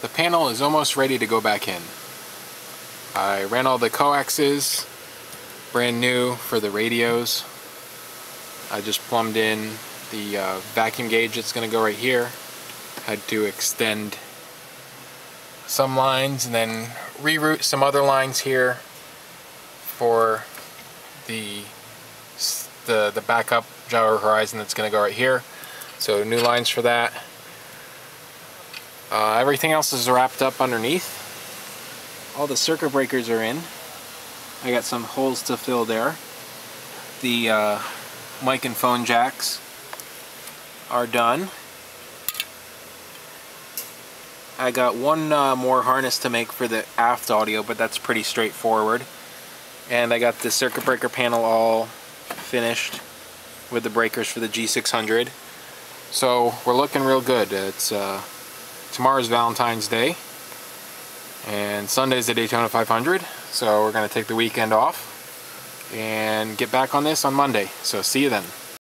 the panel is almost ready to go back in. I ran all the coaxes, brand new for the radios. I just plumbed in the uh, vacuum gauge that's going to go right here. Had to extend some lines and then reroute some other lines here for the the, the backup gyro horizon that's going to go right here. So new lines for that. Uh, everything else is wrapped up underneath. All the circuit breakers are in. I got some holes to fill there. The uh, mic and phone jacks are done. I got one uh, more harness to make for the aft audio, but that's pretty straightforward. And I got the circuit breaker panel all finished with the breakers for the G600. So we're looking real good. It's uh, tomorrow's Valentine's Day and Sunday's the Daytona 500. So we're going to take the weekend off and get back on this on Monday. So see you then.